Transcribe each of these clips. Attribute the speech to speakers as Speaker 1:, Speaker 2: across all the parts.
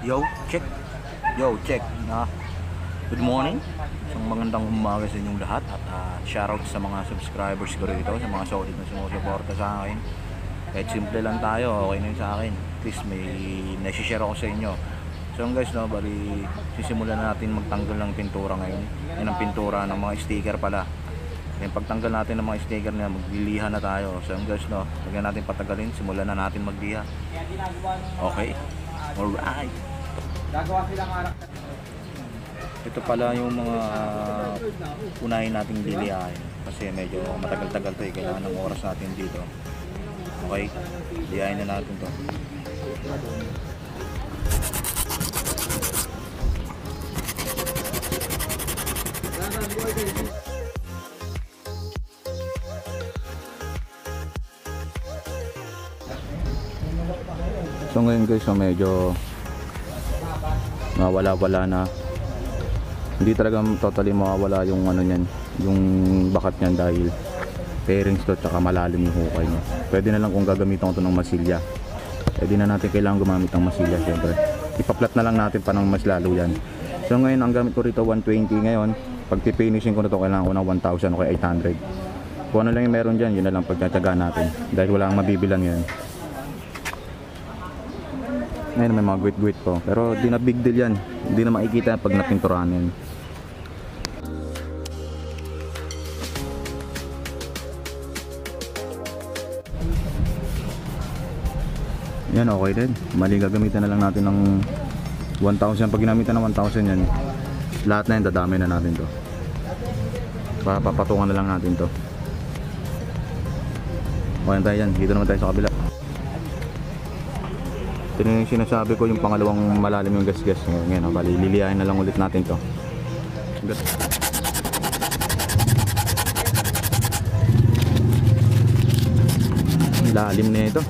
Speaker 1: Yo, check. Yo, check. Na. Good morning. Isang magandang umaga sa inyong lahat at ah, shoutout sa mga subscribers ko rito, sa mga solid na sumusuporta sa akin. Kahit simple lang tayo, okay na yun sa akin. At least may nasi-share ako sa inyo. So guys, no, bali sisimulan na natin magtanggal ng pintura ngayon. Yan ang pintura ng mga sticker pala. Yung pagtanggal natin ng mga sticker na magliliha na tayo. So guys, no, lagyan natin patagalin, simulan na natin magliha. Okay. Alright.
Speaker 2: Gagawa silang arak.
Speaker 1: Ito pala yung mga unahin nating lilihain kasi medyo matagal-tagal to eh. Kailangan ng oras natin dito. Okay? Lihain na natin to. So ngayon guys, so medyo mawala-wala na. Hindi talaga totally mawawala yung ano niyan yung bakat niyan dahil fairings to tsaka malalim yung hukay niya. Pwede na lang kung gagamitan ko to ng masilya. Pwede na natin kailangan gumamit ng masilya syempre. Ipaplat na lang natin pa ng mas lalo yan. So ngayon ang gamit ko rito 120 ngayon. Pag finishing ko na to kailangan ko ng 1,000 o kaya 800 kung ano lang yung meron dyan yun na lang pagtataga natin. Dahil wala kang mabibilang yan ngayon may mga guwit-guwit po pero di na big deal yan hindi na makikita pag napinturahan yan Yan okay din. Mali gagamitan na lang natin ng 1,000. Pag ginamitan ng 1,000 yan, lahat na yan dadami na natin to. Papatungan na lang natin to. Okay tayo yan. Dito naman tayo sa kabila. Ito yung sinasabi ko yung pangalawang malalim yung gas-gas. Ngayon, oh, bali, liliyahin na lang ulit natin to. Gas. Lalim na ito.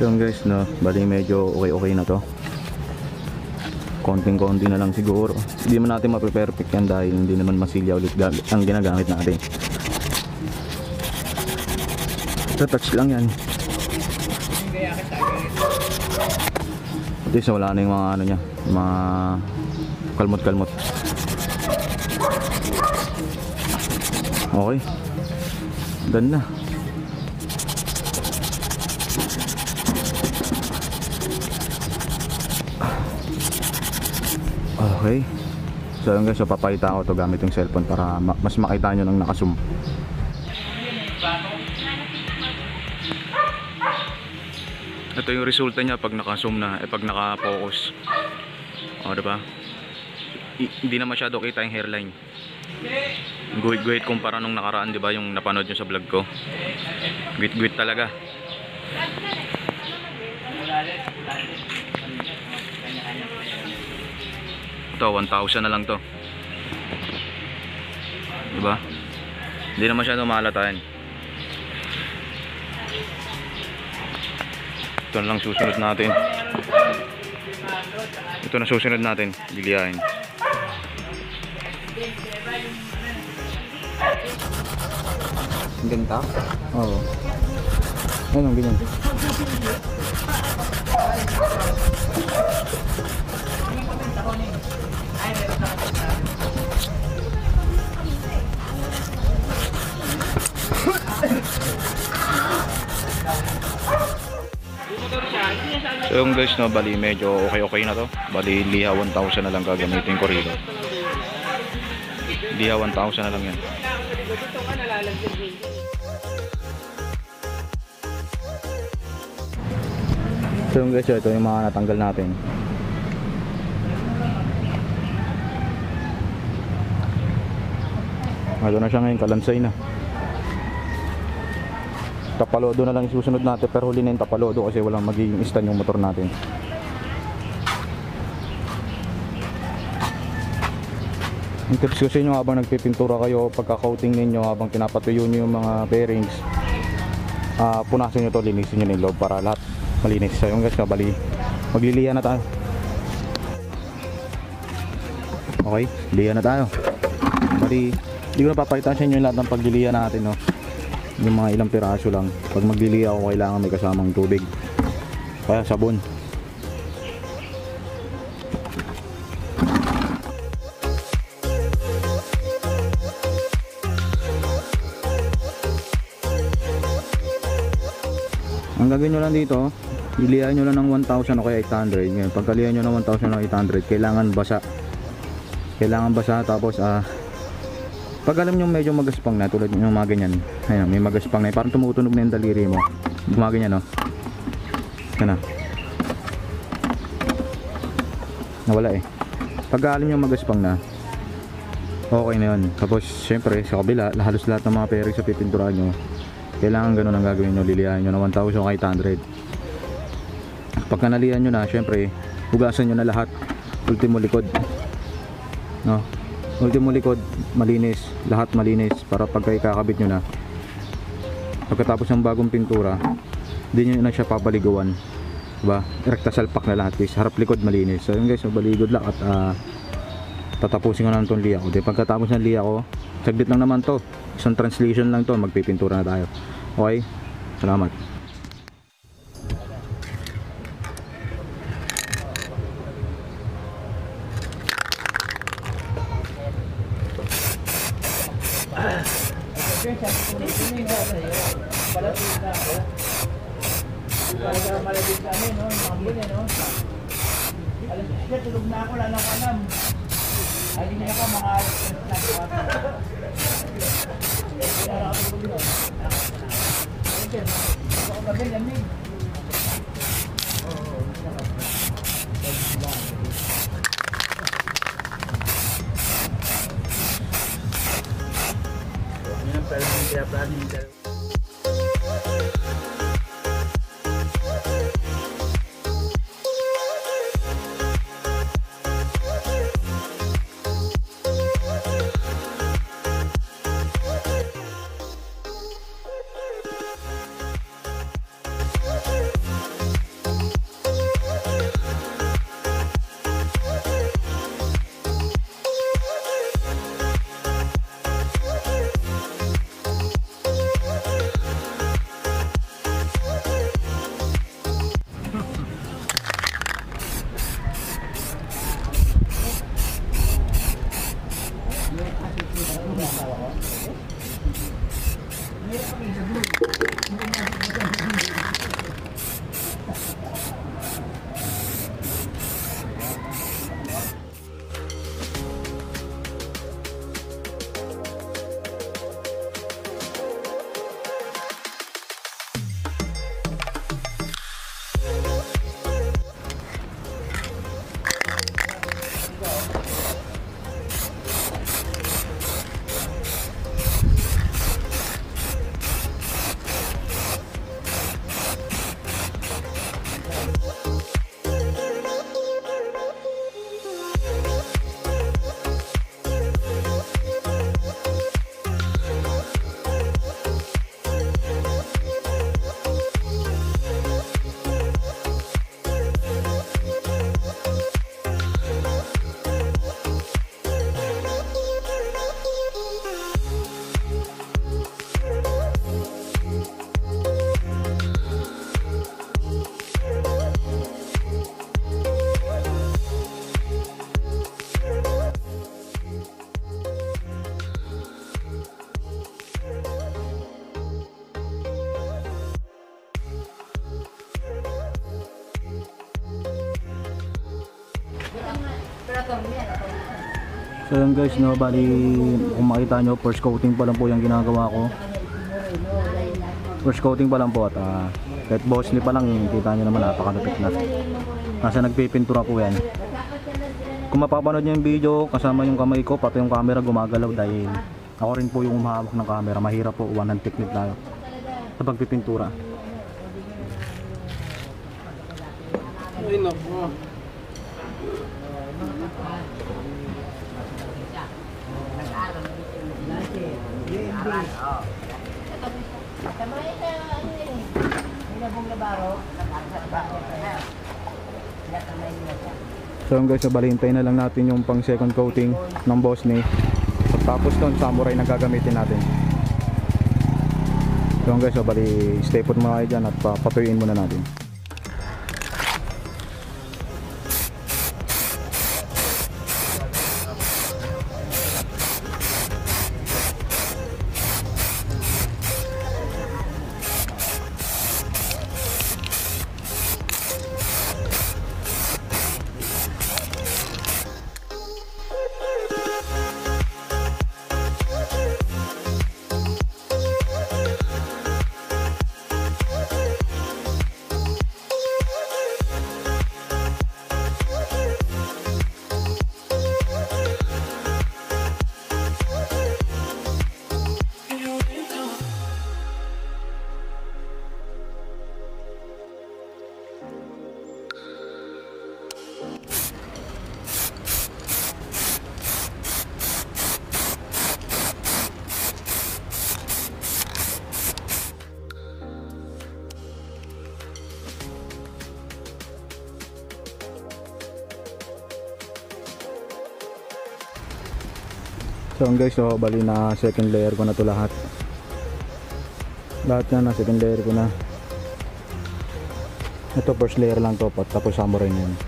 Speaker 1: So guys, no, bali medyo okay-okay na to. Konting-konti na lang siguro. Hindi man natin mape-perfect yan dahil hindi naman masilya ulit ga- ang ginagamit natin. Ito touch lang yan. At least wala na yung mga ano niya, mga kalmot-kalmot. Okay. Ganda. Okay. So yun guys, so papakita ko to gamit yung cellphone para ma- mas makita nyo ng nakasum. Ito yung resulta niya pag nakasum na, eh pag naka-focus. O, diba? I- hindi na masyado kita yung hairline. Guhit-guhit kumpara nung nakaraan, diba? Yung napanood nyo sa vlog ko. Guhit-guhit talaga. Ito, 1,000 na lang to. Diba? Hindi na masyado mahalata yan. Ito na lang susunod natin. Ito na susunod natin. Biliyahin.
Speaker 2: Ang ganda.
Speaker 1: Oo. Ayun ang ganyan. So yung guys no, bali medyo okay-okay na to. Bali liha 1,000 na lang gagamitin ko rito. Liha 1,000 na lang yan. So yung guys, ito yung mga natanggal natin. Ito na siya ngayon, kalansay na. Tapalodo na lang yung susunod natin, pero huli na yung tapalodo kasi walang magiging stand yung motor natin. Yung tips ko sa inyo habang nagpipintura kayo, pagka-coating ninyo, habang pinapatuyo nyo yung mga bearings, ah punasan nyo to, linisin nyo yung loob para lahat malinis. So yung guys, kabali, magliliya na tayo. Okay, liya na tayo. Bali, hindi ko na sa inyo lahat ng pagliliya natin, no. Yung mga ilang piraso lang. Pag magliliya ako, kailangan may kasamang tubig. Kaya sabon. Ang gagawin nyo lang dito, ilihan nyo lang ng 1,000 o kaya 800. Ngayon, pagkalihan nyo ng 1,000 o 800, kailangan basa. Kailangan basa tapos ah pag alam nyo medyo magaspang na tulad yung mga ganyan ayun may magaspang na parang tumutunog na yung daliri mo. Gumaganyan no? Yan na nawala eh. Pag alam nyo magaspang na okay na yun. Tapos syempre sa kabila halos lahat ng mga peri sa pipinturahan nyo kailangan ganun ang gagawin nyo. Lilihan nyo na 1,000 o 800 pagka nalihan nyo na syempre hugasan nyo na lahat. Ultimo likod. No? Ultimo likod malinis. Lahat malinis para pagka ikakabit nyo na pagkatapos ng bagong pintura hindi nyo na siya papaliguan. Diba? Rekta salpak na lahat guys. Harap likod malinis. So yun guys mabaligod lang at ah, tatapusin ko na itong liya ko di pagkatapos ng liya ko saglit lang naman to. Isang translation lang to. Magpipintura na tayo. Okay? Salamat
Speaker 3: Malabig kami, no? Mambul, eh, no? Alas siya, tulog na ako, wala na ako alam. Ay, hindi ako mga alas na nagawa ng pinaplano yung dalawa.
Speaker 1: So yun guys, no, bali kung makita nyo, first coating pa lang po yung ginagawa ko. First coating pa lang po at ah, kahit bossly pa lang, kita nyo naman napakalupit na. Nasa nagpipintura po yan. Kung mapapanood nyo yung video, kasama yung kamay ko, pati yung camera gumagalaw dahil ako rin po yung humahawak ng camera. Mahirap po, one hand technique tayo sa pagpipintura.
Speaker 2: Ay, naku.
Speaker 3: Sabay na, ano yun eh. May nabong labaro.
Speaker 1: So yun guys, so bali hintayin na lang natin yung pang second coating ng boss ni. Tapos doon, samurai na gagamitin natin. So guys, so bali stay put muna kayo dyan at patuyuin muna natin. So yun guys, so bali na second layer ko na to lahat. Lahat na na second layer ko na. Ito first layer lang to, pat- tapos samurai na yun.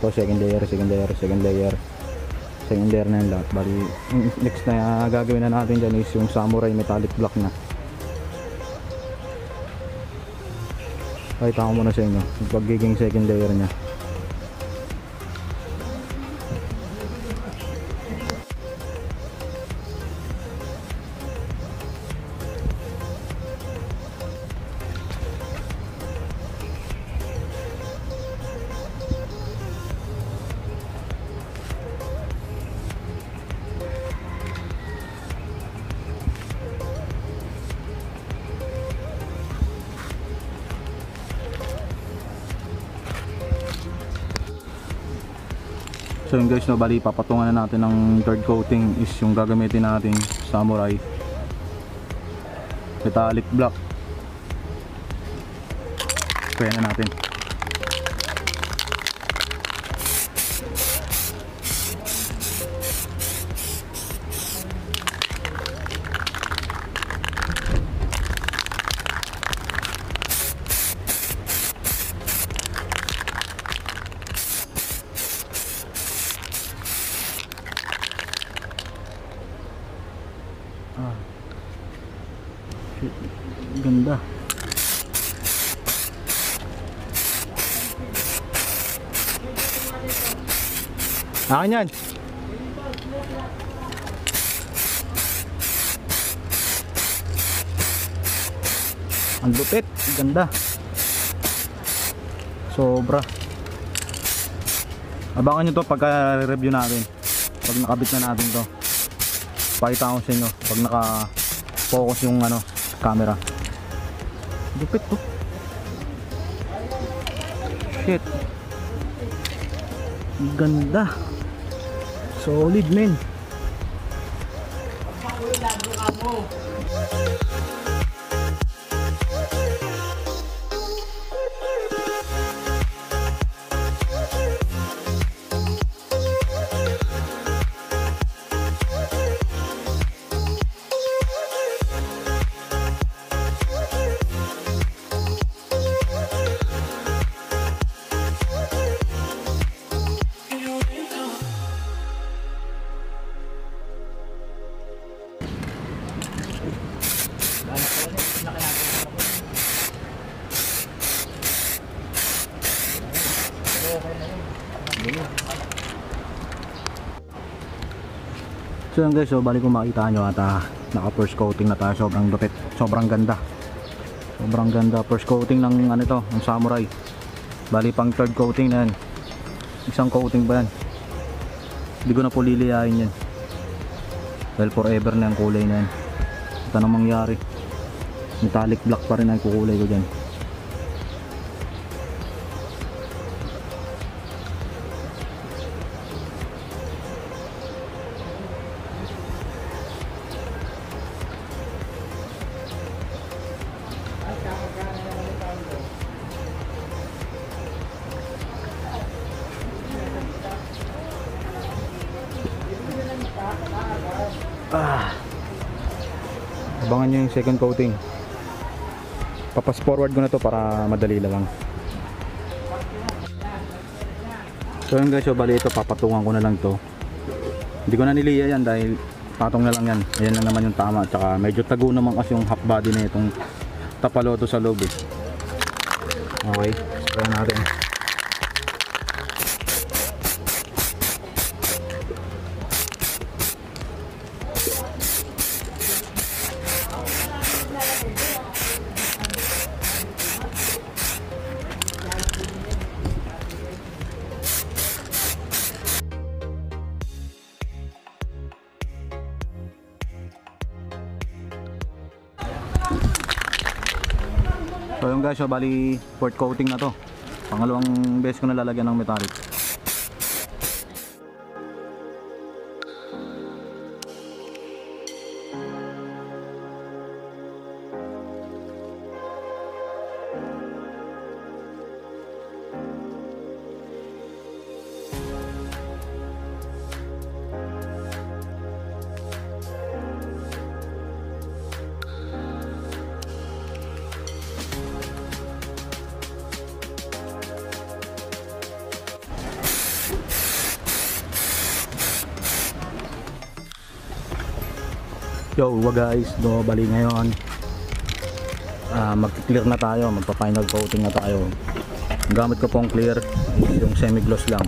Speaker 1: Ito second layer, second layer, second layer. Second layer na yun lahat. Bali, next na gagawin na natin dyan is yung samurai metallic block na. Pakita ko muna sa inyo, yung pagiging second layer niya. So yun guys, no, bali papatungan na natin ng third coating is yung gagamitin natin samurai metallic block. Kaya na natin. Ganda. Akin yan. Ang lupit. Ganda. Sobra. Abangan nyo to pagka review natin. Pag nakabit na natin to pakita ko sa inyo pag naka focus yung ano camera. Lupit to shit. Ganda. Solid men So yun guys, so bali kung makita nyo at ah, naka first coating na tayo, sobrang lupit, sobrang ganda. Sobrang ganda, first coating ng ano to, ng samurai. Bali pang third coating na yan. Isang coating ba yan? Hindi ko na po liliyain yan. Well forever na yung kulay na yan. Ito na mangyari. Metallic black pa rin ang kukulay ko dyan. Abangan nyo yung second coating. Papas forward ko na to para madali lang. So yun guys so bali ito papatungan ko na lang to. Hindi ko na niliya yan dahil patong na lang yan. Ayan lang naman yung tama. Tsaka medyo tago naman kasi yung half body na itong tapaloto sa loob eh. okay spray natin So yun guys, bali fourth coating na to. Pangalawang beses ko na lalagyan ng metallic. Yo, wag guys, do bali ngayon. Ah, mag-clear na tayo, magpa-final coating na tayo. Ang gamit ko pong clear, yung semi-gloss lang.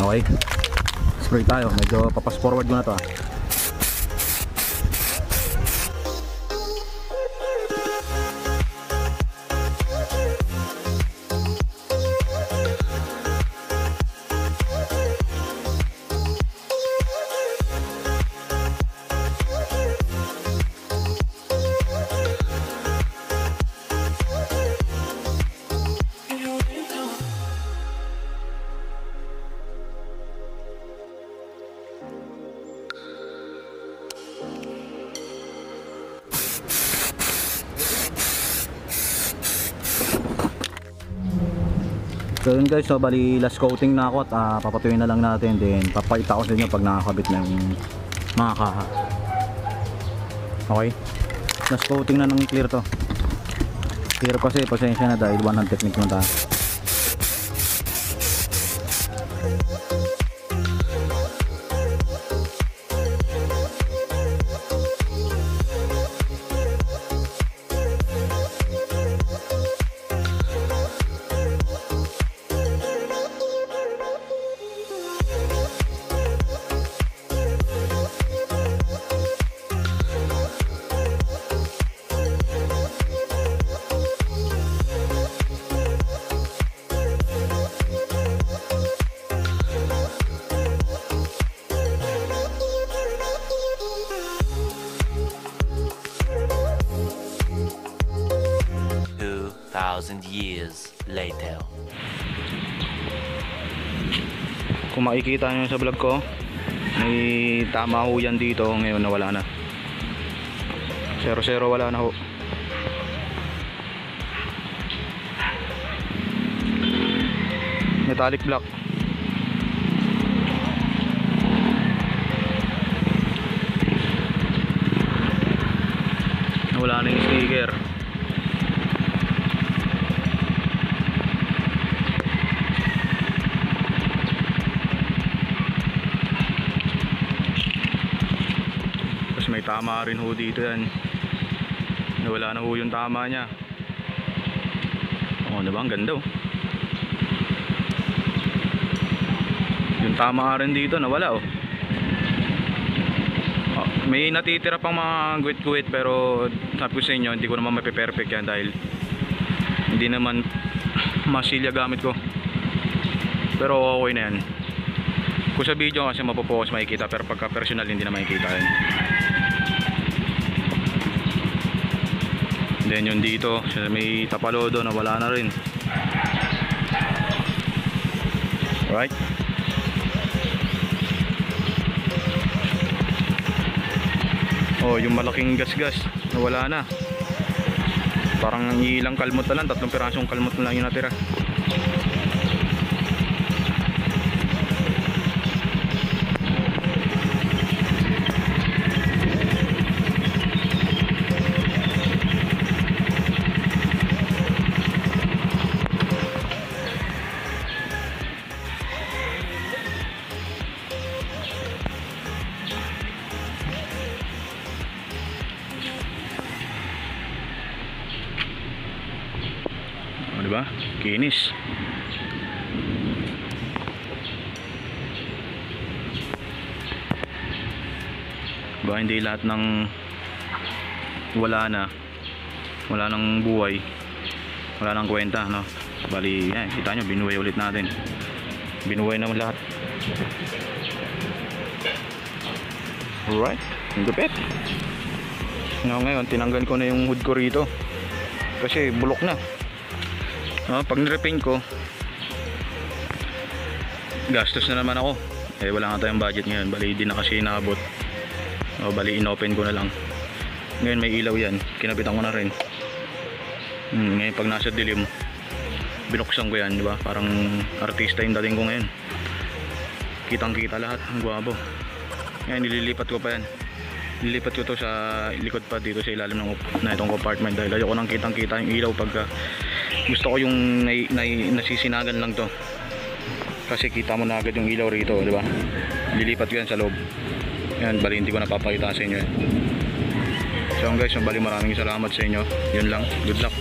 Speaker 1: Okay? Spray tayo, medyo papas forward ko na to. ah. Yun guys, so bali last coating na ako at ah, papatuloy na lang natin then papakita ko sa inyo pag nakakabit na yung mga kaha. Okay? Last coating na ng clear to. Clear kasi, pasensya na dahil one hand technique na tayo.
Speaker 4: Two thousand years later.
Speaker 1: Kung makikita nyo sa vlog ko, may tama ho yan dito. Ngayon nawala na. 0-0 wala na ho. Metallic black. Wala na yung sticker. Tapos may tama rin ho dito yan. Nawala na ho yung tama niya. Oo, diba? Ang ganda oh. Yung tama rin dito, nawala oh. Ah, May natitira pang mga guwit-guwit pero sabi ko sa inyo, hindi ko naman mape-perfect yan dahil hindi naman masilya gamit ko. Pero okay na yan. Kung sa video kasi mapopokus makikita pero pagka personal hindi na makikita yan. Then yung dito, may tapalodo na wala na rin. Right? Oh, yung malaking gas-gas, nawala na. Parang ilang kalmot na lang, tatlong pirasong kalmot na lang yung natira. Ba? Kinis. Ba hindi lahat ng wala na. Wala nang buhay. Wala nang kwenta no? Bali yan kita nyo binuhay ulit natin. Binuhay naman lahat. Alright ang gupit. No, ngayon tinanggal ko na yung hood ko rito. Kasi bulok na no, pag nirepaint ko gastos na naman ako. Eh wala nga tayong budget ngayon. Bali di na kasi inaabot o bali inopen ko na lang. Ngayon may ilaw yan. Kinabitan ko na rin. Hmm, ngayon pag nasa dilim binuksan ko yan di ba? Parang artista yung dating ko ngayon. Kitang kita lahat. Ang gwabo ngayon nililipat ko pa yan. Nililipat ko to sa likod pa dito sa ilalim ng na itong compartment dahil ayoko nang kitang kita yung ilaw pagka gusto ko yung nai, nai, nasisinagan lang to kasi kita mo na agad yung ilaw rito di ba lilipat yan sa loob yan bali hindi ko napapakita sa inyo. So guys, bali maraming salamat sa inyo. Yun lang. Good luck.